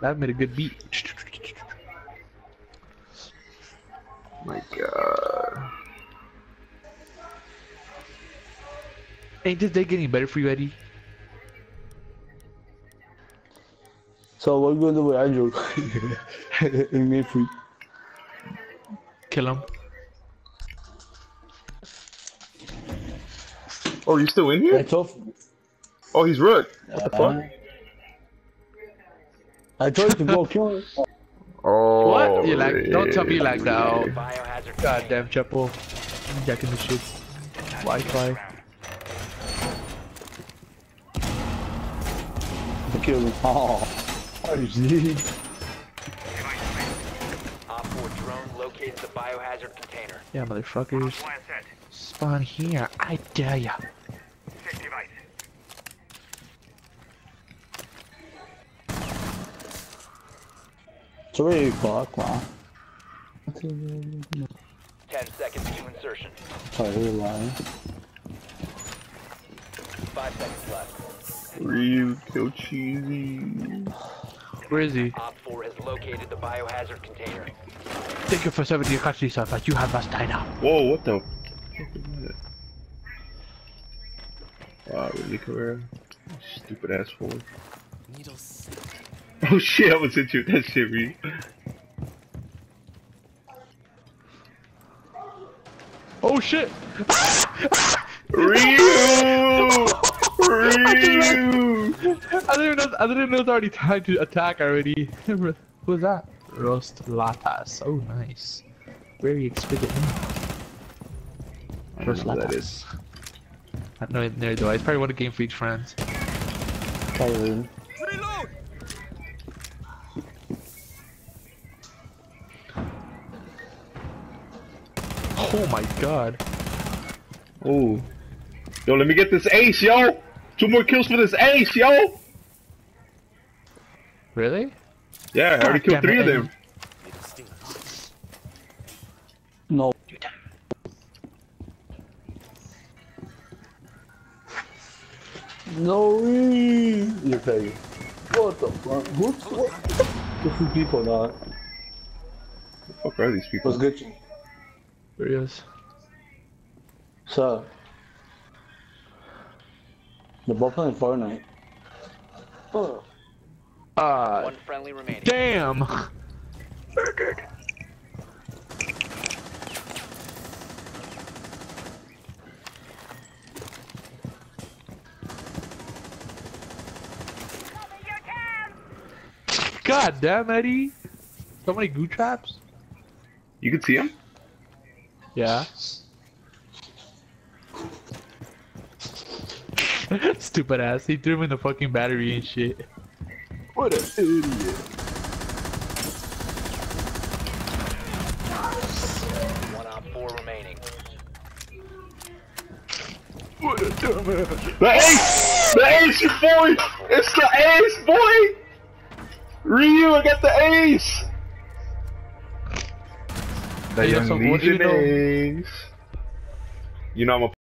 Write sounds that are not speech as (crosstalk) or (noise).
That made a good beat. My God. Ain't this day getting better for you, Eddie? So what are we gonna do with Andrew? In midfield. Kill him. Oh, you still in here? I told Oh, he's Rook. What the fuck? I told you to go (laughs) kill him. Oh. What? You like? Oh, Don't tell me you like that. Oh, Biohazard goddamn, Chepo. Jacking the shit. Wi-Fi. Kill him. Oh. Oh, gee. OPFOR drone located the biohazard container. Yeah, motherfuckers. Spawn here. I dare ya. Three o'clock, wow. 10 seconds to insertion. Sorry, we're lying. 5 seconds left. Ryu, kill cheesy. Where is he? OPFOR has located the biohazard container. Thank you for serving your country, sir, but you have us tied up. Whoa, what the? Wow, really, Carrera? Stupid ass fool. (laughs) Oh shit, I was hit you that shit, Ryu. Oh shit! Ryu! Ryu! I didn't know. I didn't know it was already time to attack already. (laughs) Who was that? Roast latas. Oh, nice. Very expedient. I Roast don't know what that latas. is. I know it near do I. It's probably one of Game Freak's friends. Probably. Oh my god. Oh. Yo, let me get this ace, yo! Two more kills for this ace, yo! Really? Yeah, I already killed three it, of them. No. No way! You're playing. What the fuck? Who's what? The few people now. The fuck are these people? What's good? There he is. So. The ball playing Fortnite. Oh. Uh, One friendly remaining. damn! God damn, Eddie! So many goo traps? You can see him? Yeah. (laughs) Stupid ass. He threw him in the fucking battery and shit. What an idiot. One OPFOR remaining. What a dumbass. The ace! The ace, you boy! It's the ace, boy! Ryu, I got the ace! Young so what you know? You know I'm a